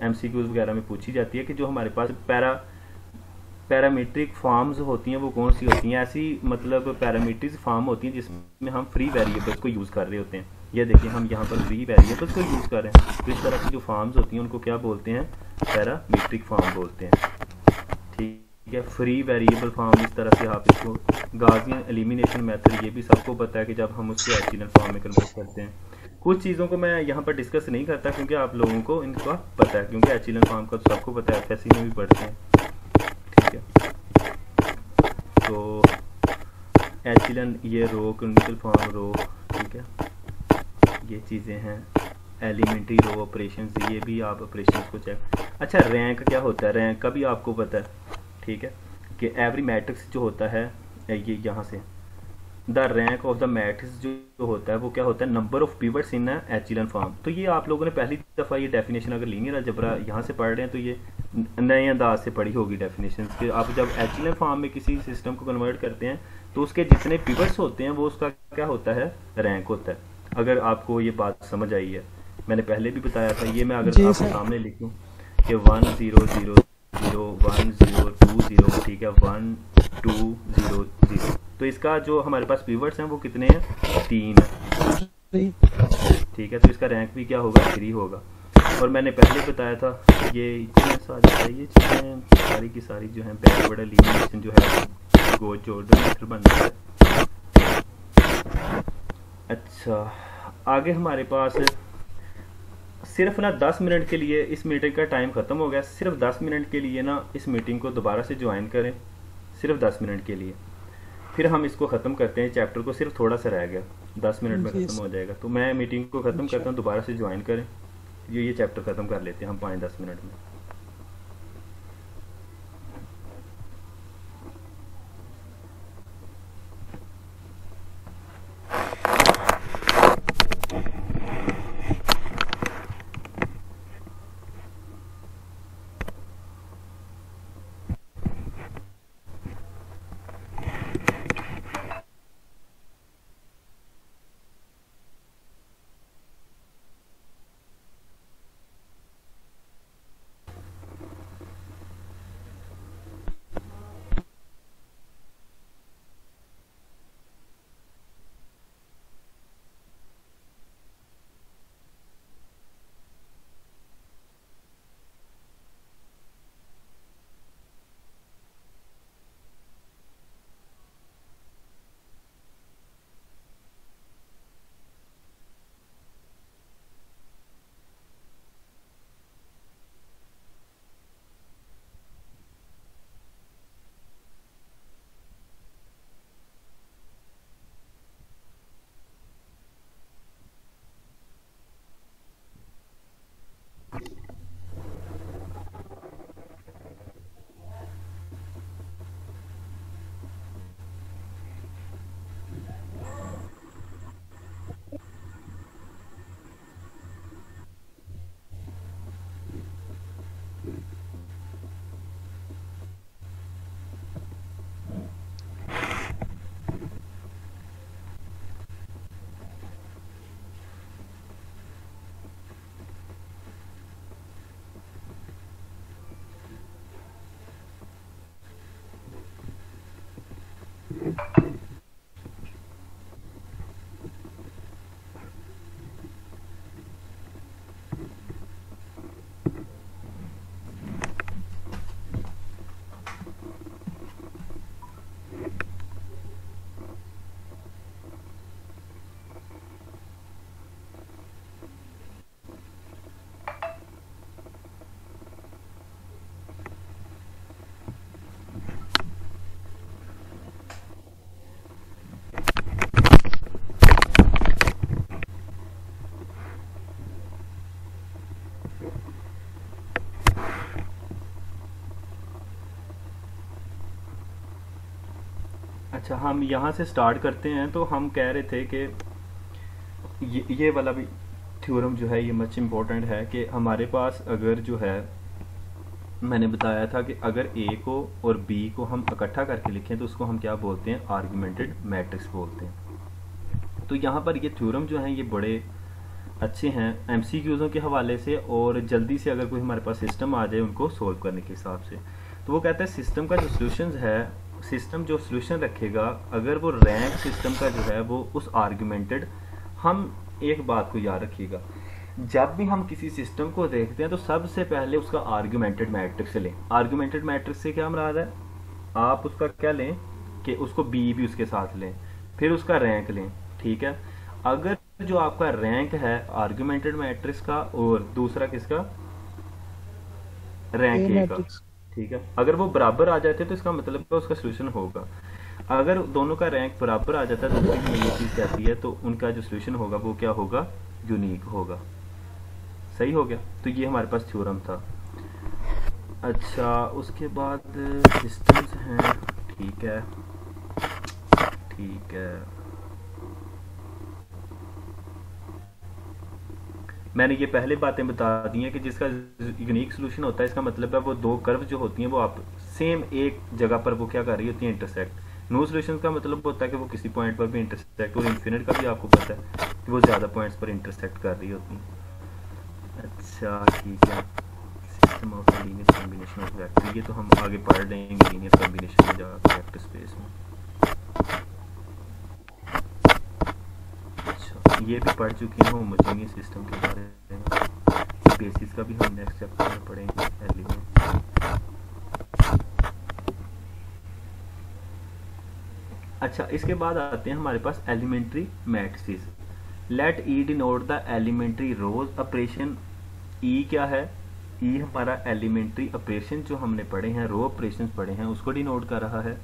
एम वगैरह में पूछी जाती है कि जो हमारे पास पैरा पैरामीट्रिक फॉर्म्स होती हैं, वो कौन सी होती हैं? ऐसी मतलब पैरामीट्रिक फॉर्म होती हैं जिसमें हम फ्री वेरिएबल्स को यूज़ कर रहे होते हैं। ये देखिए, हम यहाँ पर वी वेरिएबल्स को यूज़ कर रहे हैं। तो इस तरह की जो फॉर्म्स होती हैं, उनको क्या बोलते हैं? पैरामीट्रिक फॉर्म बोलते हैं। ठीक है फ्री वेरिएबल फॉर्म इस तरह से आप इसको गाजियन एलिमिनेशन मेथड ये भी सबको पता है कि जब हम उसको एचिनल फॉर्म में कन्वर्ट करते हैं। कुछ चीज़ों को मैं यहाँ पर डिस्कस नहीं करता क्योंकि आप लोगों को इनका पता है, क्योंकि एचिनल फॉर्म का तो सबको पता है एफ़ में भी पढ़ते हैं। ठीक है। तो एचिलन ये रो क्लिनिकल फॉर्म रो ठीक है। ये चीज़ें हैं। एलिमेंट्री रो ऑपरेशन ये भी आप ऑपरेशन को चेक अच्छा रैंक क्या होता है? रैंक का भी आपको पता है, ठीक है? कि एवरी मैट्रिक्स जो होता है, ये यहाँ से। The rank of the matrix जो होता है, वो क्या होता है? Number of pivots in echelon form तो ये आप लोगों ने पहली दफ़ा ये डेफिनेशन अगर लीनियर अलजबरा यहाँ से पढ़ रहे हैं तो ये नए अंदाज से पढ़ी होगी डेफिनेशन कि। आप जब एचिलन फॉर्म में किसी सिस्टम को कन्वर्ट करते हैं तो उसके जितने पीवर्ड्स होते हैं, वो उसका क्या होता है? रैंक होता है। अगर आपको ये बात समझ आई है मैंने पहले भी बताया था ये मैं अगर आपके सामने लिखूँ कि one zero zero zero one zero two zero ठीक है वन टू ज़ीरो ज़ीरो तो इसका जो हमारे पास पीवर्ड्स हैं वो कितने हैं? तीन है। ठीक है तो इसका रैंक भी क्या होगा? थ्री होगा। और मैंने पहले बताया था ये इतने सारी ये चीज़ें सारी की सारी जो है बैकवर्ड एलिमिनेशन जो है गो जोड़ बन है अच्छा आगे हमारे पास सिर्फ़ ना 10 मिनट के लिए इस मीटिंग का टाइम ख़त्म हो गया। सिर्फ़ 10 मिनट के लिए ना इस मीटिंग को दोबारा से ज्वाइन करें। सिर्फ़ 10 मिनट के लिए। फिर हम इसको ख़त्म करते हैं। चैप्टर को सिर्फ़ थोड़ा सा रह गया। 10 मिनट में ख़त्म हो जाएगा। तो मैं मीटिंग को ख़त्म करता हूँ। दोबारा से ज्वाइन करें। ये ये चैप्टर ख़त्म कर लेते हैं हम पाँच दस मिनट में। अच्छा हम यहाँ से स्टार्ट करते हैं तो हम कह रहे थे कि ये, ये वाला भी थ्योरम जो है ये मच इम्पोर्टेंट है कि हमारे पास अगर जो है मैंने बताया था कि अगर ए को और बी को हम इकट्ठा करके लिखें तो उसको हम क्या बोलते हैं? आर्गुमेंटेड मैट्रिक्स बोलते हैं। तो यहाँ पर ये थ्योरम जो है ये बड़े अच्छे हैं एम के हवाले से और जल्दी से अगर कोई हमारे पास सिस्टम आ जाए उनको सोल्व करने के हिसाब से। तो वो कहता है सिस्टम का जो सोल्यूशन है सिस्टम जो सोल्यूशन रखेगा, अगर वो रैंक सिस्टम का जो है, वो उस आर्ग्यूमेंटेड हम एक बात को याद रखिएगा। जब भी हम किसी सिस्टम को देखते हैं तो सबसे पहले उसका आर्ग्यूमेंटेड मैट्रिक्स लें। आर्ग्यूमेंटेड मैट्रिक्स से क्या मराद है? आप उसका क्या लें कि उसको बी भी उसके साथ लें। फिर उसका रैंक लें, ठीक है? अगर जो आपका रैंक है आर्ग्यूमेंटेड मैट्रिक्स का, और दूसरा किसका? रैंक ए का। ठीक है? अगर वो बराबर आ जाते तो इसका मतलब है उसका सोल्यूशन होगा। अगर दोनों का रैंक बराबर आ जाता है तो ये चीज़ कहती है? तो उनका जो सोल्यूशन होगा वो क्या होगा? यूनिक होगा। सही हो गया? तो ये हमारे पास थ्योरम था। अच्छा उसके बाद सिस्टम्स हैं। ठीक है। ठीक है। मैंने ये पहले बातें बता दी हैं कि जिसका यूनिक सोल्यूशन होता है, इसका मतलब है वो दो कर्व जो होती हैं, वो आप सेम एक जगह पर वो क्या कर रही होती हैं इंटरसेक्ट नो सोल्यूशन का मतलब होता है कि वो किसी पॉइंट पर भी इंटरसेक्ट और इन्फिनिट का भी आपको पता है कि वो ज़्यादा पॉइंट्स पर इंटरसेक्ट कर रही होती हैं. अच्छा ठीक है. System of linear combination of ये तो हम आगे पढ़ लेंगे लीनियर कॉम्बिनेशन में जाकर वेक्टर स्पेस में. ये भी पढ़ चुकी हूँ होमोजेनियस सिस्टम के बारे में बेसिस का भी हम नेक्स्ट चैप्टर में पढ़ेंगे एलिमेंट अच्छा इसके बाद आते हैं हमारे पास elementary matrices let E denote the elementary row operation E क्या है? ई e हमारा एलिमेंट्री ऑपरेशन जो हमने पढ़े हैं रो ऑपरेशन पढ़े हैं, उसको डिनोट कर रहा है।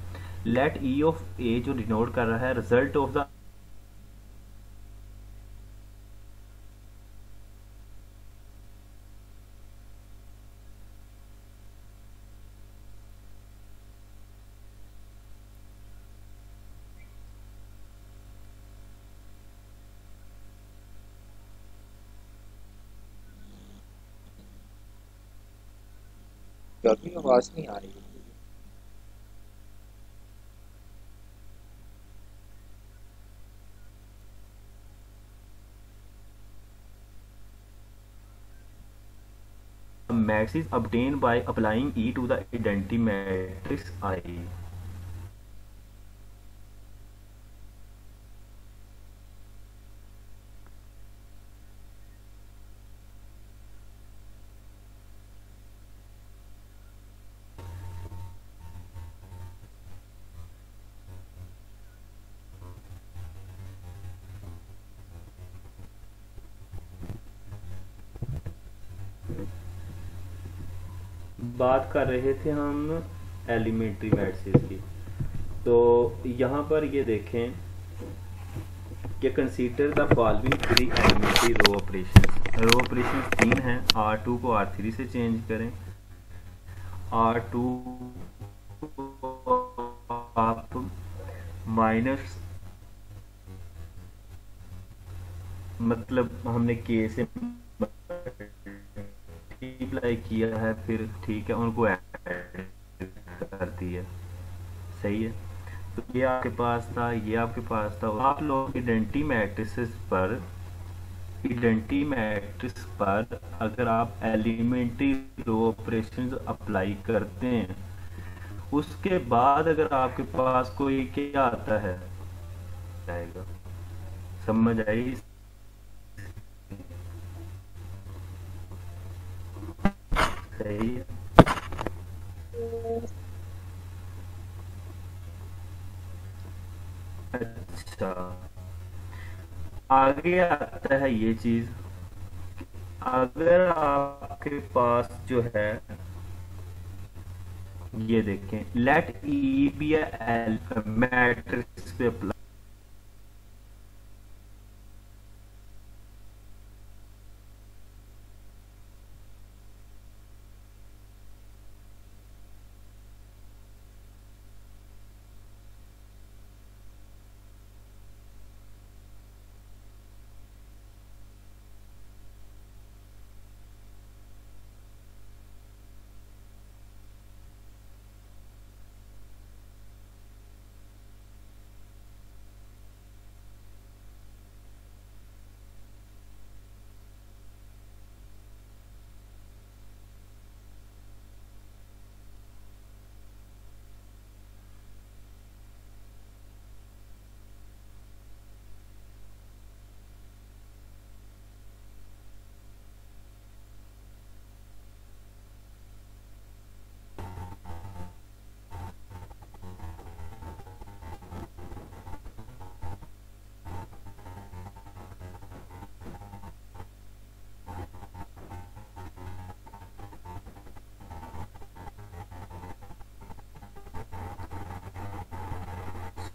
लेट ई ऑफ़ ए जो डिनोट कर रहा है रिज़ल्ट ऑफ़ द
गर्मी आवाज़ नहीं आ रही
max is obtained by applying E to the identity matrix I. बात कर रहे थे हम एलिमेंट्री मैट्रिक्स की। तो यहाँ पर ये देखें कि consider the following three elementary row operation row operation तीन है। आर टू को आर थ्री से चेंज करें। आर टू आप माइनस मतलब हमने के से मल्टीप्लाई किया है, फिर ठीक है, उनको ऐड कर दिया। सही है? तो ये आपके पास था, ये आपके पास था। आप लोग इडेंटी मैट्रिसेस पर इडेंटी मैट्रिक्स पर अगर आप एलिमेंट्री रो ऑपरेशन अप्लाई करते हैं, उसके बाद अगर आपके पास कोई क्या आता है, आएगा। समझ आई? सही। अच्छा। आगे आता है ये चीज़। अगर आपके पास जो है, ये देखें। Let E be L matrix पे अप्लाई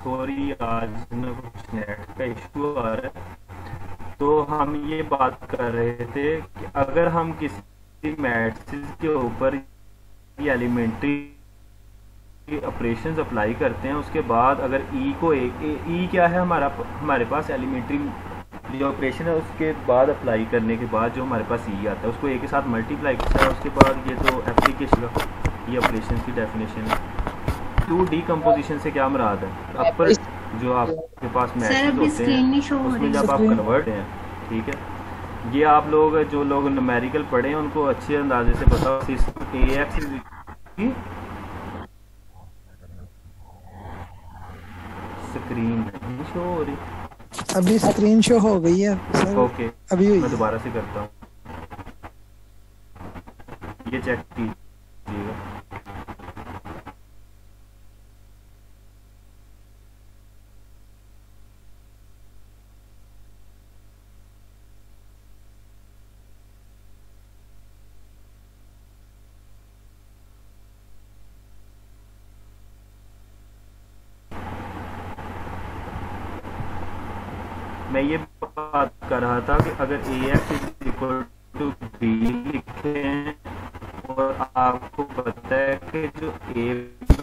सॉरी आज कुछ नेट का इशू आ रहा है। तो हम ये बात कर रहे थे कि अगर हम किसी मैट्रिक्स के ऊपर एलिमेंट्री ऑपरेशंस अप्लाई करते हैं, उसके बाद अगर ई को एक ई क्या है हमारा, हमारे पास एलिमेंट्री जो ऑपरेशन है, उसके बाद अप्लाई करने के बाद जो हमारे पास ई आता है, उसको ए के साथ मल्टीप्लाई करता है, उसके बाद ये तो एप्लीकेशन ये ऑपरेशन की डेफिनेशन है। टू डी कंपोजिशन से क्या मुराद है? अपर जो आपके पास
सर
मैसेज होते हैं उसमें जब आप कन्वर्ट हैं ठीक है? ये आप लोग जो लोग न्यूमेरिकल पढ़े हैं उनको अच्छे अंदाजे से पता ए एक्स स्क्रीन नहीं शो हो रही।
अभी स्क्रीन शो हो गई है सर
ओके
अभी हुई।
मैं दोबारा से करता हूँ। ये चेक कीजिएगा। मैं ये बात कर रहा था कि अगर A X equal to B लिखे हैं, और आपको पता है कि जो ए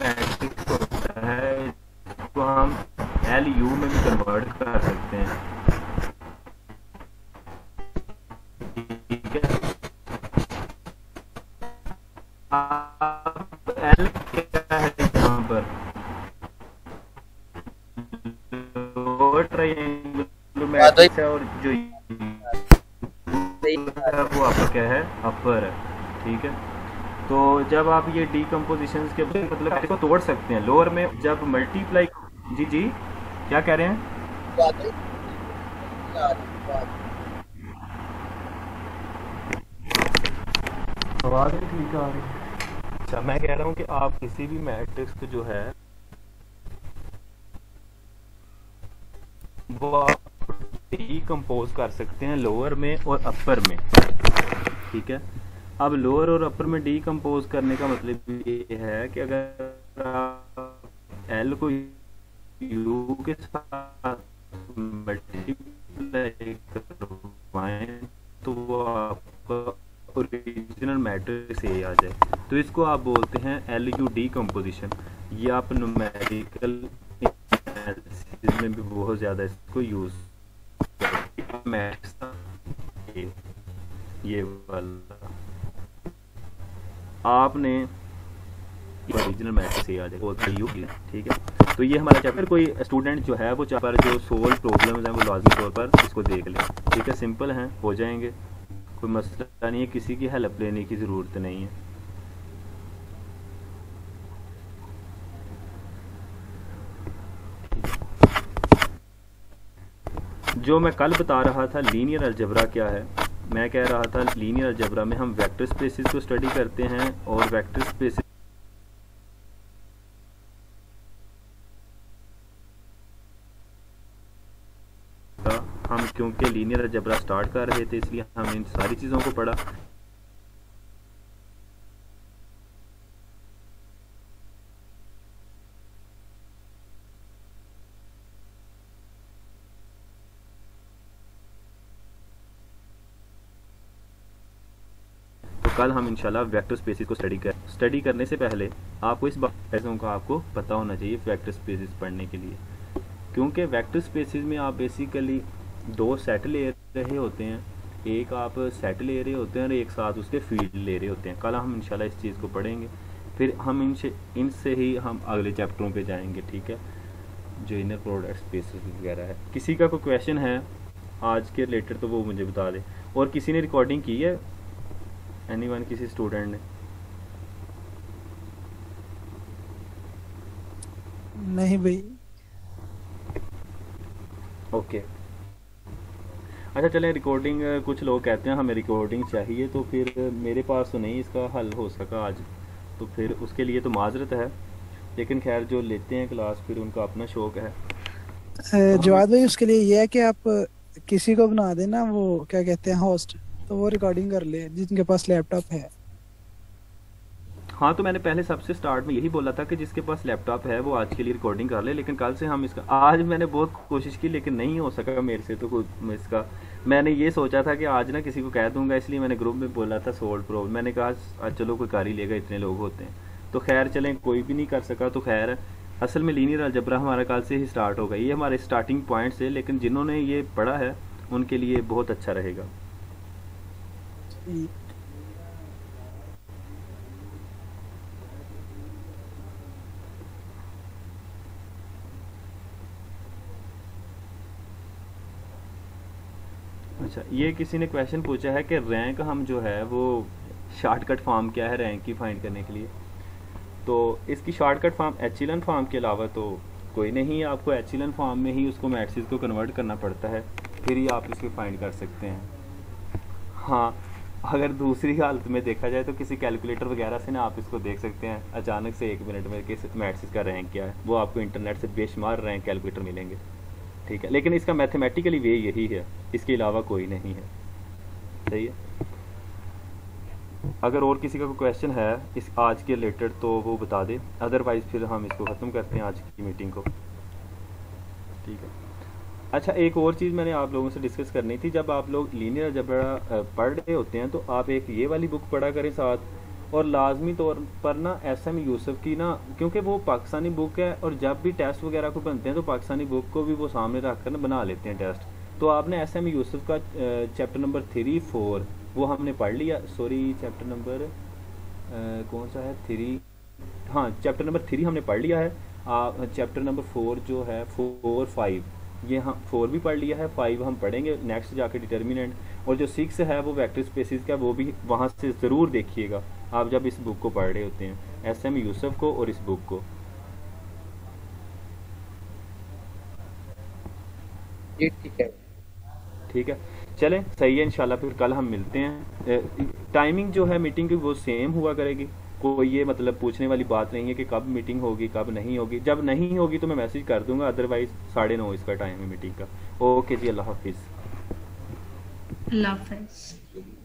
मैट्रिक्स होता है, इसको हम एल यू में भी कन्वर्ट कर सकते हैं। ठीक है? आप एल क्या ट्रायंगुलर मैट्रिक्स और जो वो आपका क्या है? अपर है ठीक है? तो जब आप ये डीकम्पोजिशन के मतलब इसको तोड़ सकते हैं लोअर में जब मल्टीप्लाई जी जी क्या कह रहे हैं? आवाज़ ठीक आ रही। अच्छा मैं कह रहा हूँ कि आप किसी भी मैट्रिक्स को जो है डीकम्पोज कर सकते हैं लोअर में और अपर में। ठीक है? अब लोअर और अपर में डीकम्पोज करने का मतलब ये है कि अगर आप एल को यू के साथ तो वो आपका ओरिजिनल मैट्रिक्स ए आ जाए। तो इसको आप बोलते हैं एल यू डी कंपोजिशन ये आप न्यूमेरिकल में भी बहुत ज़्यादा इसको यूज़ मैथ्स ये ये वाला। आपने ओरिजिनल मैट्रिक्स से आ जाएगा ठीक है? तो ये हमारा चैप्टर कोई स्टूडेंट जो है, वो चैप्टर जो सोल्व प्रॉब्लम्स हैं, वो लाजमी तौर पर इसको देख ले। ठीक है? सिंपल हैं, हो जाएँगे। कोई मसला नहीं है, किसी की हेल्प लेने की ज़रूरत नहीं है। जो मैं कल बता रहा था लीनियर अलजबरा क्या है? मैं कह रहा था लीनियर अलजबरा में हम वैक्टर स्पेसिस को स्टडी करते हैं और वैक्टर स्पेसिस हम क्योंकि लीनियर अलजबरा स्टार्ट कर रहे थे, इसलिए हम इन सारी चीज़ों को पढ़ा। कल हम इंशाल्लाह वेक्टर स्पेसिस को स्टडी कर स्टडी करने से पहले आपको इस बातों का आपको पता होना चाहिए वेक्टर स्पेसिस पढ़ने के लिए। क्योंकि वेक्टर स्पेसिस में आप बेसिकली दो सेट ले रहे होते हैं। एक आप सेट ले रहे होते हैं और एक साथ उसके फ़ील्ड ले रहे होते हैं। कल हम इंशाल्लाह इस चीज़ को पढ़ेंगे। फिर हम इनसे इनसे ही हम अगले चैप्टरों पे जाएँगे, ठीक है? जो इनर प्रोडक्ट स्पेसिस वगैरह है। किसी का कोई क्वेश्चन है आज के रिलेटेड तो वो मुझे बता दे। और किसी ने रिकॉर्डिंग की है? एनीवन किसी स्टूडेंट ने?
नहीं भाई।
Okay okay. अच्छा चलें रिकॉर्डिंग कुछ लोग कहते हैं हमें रिकॉर्डिंग चाहिए तो फिर मेरे पास तो नहीं इसका हल हो सका आज। तो फिर उसके लिए तो माजरत है। लेकिन खैर जो लेते हैं क्लास फिर उनका अपना शौक है।
जवाब भाई उसके लिए ये है कि आप किसी को बना देना वो क्या कहते हैं होस्ट तो वो रिकॉर्डिंग कर ले, जिनके पास लैपटॉप है।
हाँ तो मैंने पहले सबसे स्टार्ट में यही बोला था कि जिसके पास लैपटॉप है, वो आज के लिए रिकॉर्डिंग कर ले, लेकिन कल से हम इसका आज मैंने बहुत कोशिश की, लेकिन नहीं हो सका मेरे से तो इसका मैंने ये सोचा था कि आज ना किसी को कह दूँगा, इसलिए मैंने ग्रुप में बोला था सोल्व प्रो मैंने कहा, आज चलो कोई कर ही लेगा, इतने लोग होते हैं। तो खैर, चलें, कोई भी नहीं कर सका तो खैर, असल में लीनियर अलजबरा हमारा कल से ही स्टार्ट होगा ये हमारे स्टार्टिंग पॉइंट्स से, लेकिन जिन्होंने ये पढ़ा है, उनके लिए बहुत अच्छा रहेगा। अच्छा ये किसी ने क्वेश्चन पूछा है कि रैंक हम जो है वो शॉर्टकट फॉर्म क्या है रैंक की फाइंड करने के लिए? तो इसकी शॉर्टकट फॉर्म एचिलन फॉर्म के अलावा तो कोई नहीं, आपको एचिलन फॉर्म में ही उसको मैट्रिक्स को कन्वर्ट करना पड़ता है, फिर ही आप इसको फाइंड कर सकते हैं। हाँ अगर दूसरी हालत में देखा जाए तो किसी कैलकुलेटर वगैरह से ना आप इसको देख सकते हैं। अचानक से एक मिनट में किस मैट्रिक्स का रैंक क्या है। वो आपको इंटरनेट से बेशुमार रैंक कैलकुलेटर मिलेंगे। ठीक है, लेकिन इसका मैथमेटिकली वे यही है। इसके अलावा कोई नहीं है। सही है? अगर और किसी का कोई क्वेश्चन है इस आज के रिलेटेड तो वो बता दे। अदरवाइज़ फिर हम इसको ख़त्म करते हैं आज की मीटिंग को। ठीक है। अच्छा एक और चीज़ मैंने आप लोगों से डिस्कस करनी थी। जब आप लोग लीनियर जब पढ़ रहे होते हैं तो आप एक ये वाली बुक पढ़ा करें साथ। और लाजमी तौर पर ना एस एम यूसुफ की ना, क्योंकि वो पाकिस्तानी बुक है, और जब भी टेस्ट वगैरह को बनते हैं तो पाकिस्तानी बुक को भी वो सामने रख कर बना लेते हैं टेस्ट तो आपने एस एम यूसुफ का चैप्टर नंबर थ्री फोर वो हमने पढ़ लिया। सॉरी चैप्टर नंबर कौन सा है? थ्री हाँ चैप्टर नंबर थ्री हमने पढ़ लिया है। चैप्टर नंबर फोर जो है फोर फाइव ये हम फोर भी पढ़ लिया है फाइव हम पढ़ेंगे नेक्स्ट जाके डिटर्मिनेंट और जो सिक्स है वो वेक्टर स्पेसिस का वो भी वहाँ से ज़रूर देखिएगा। आप जब इस बुक को पढ़ रहे होते हैं एस एम यूसुफ को और इस बुक को।
ठीक है।
ठीक है? चलें सही है इंशाल्लाह फिर कल हम मिलते हैं। टाइमिंग जो है मीटिंग की वो सेम हुआ करेगी। कोई ये मतलब पूछने वाली बात नहीं है कि कब मीटिंग होगी, कब नहीं होगी। जब नहीं होगी तो मैं मैसेज कर दूँगा अदरवाइज़ साढ़े नौ इसका टाइम है मीटिंग का। ओके जी, अल्लाह हाफिज़।
अल्लाह हाफिज़।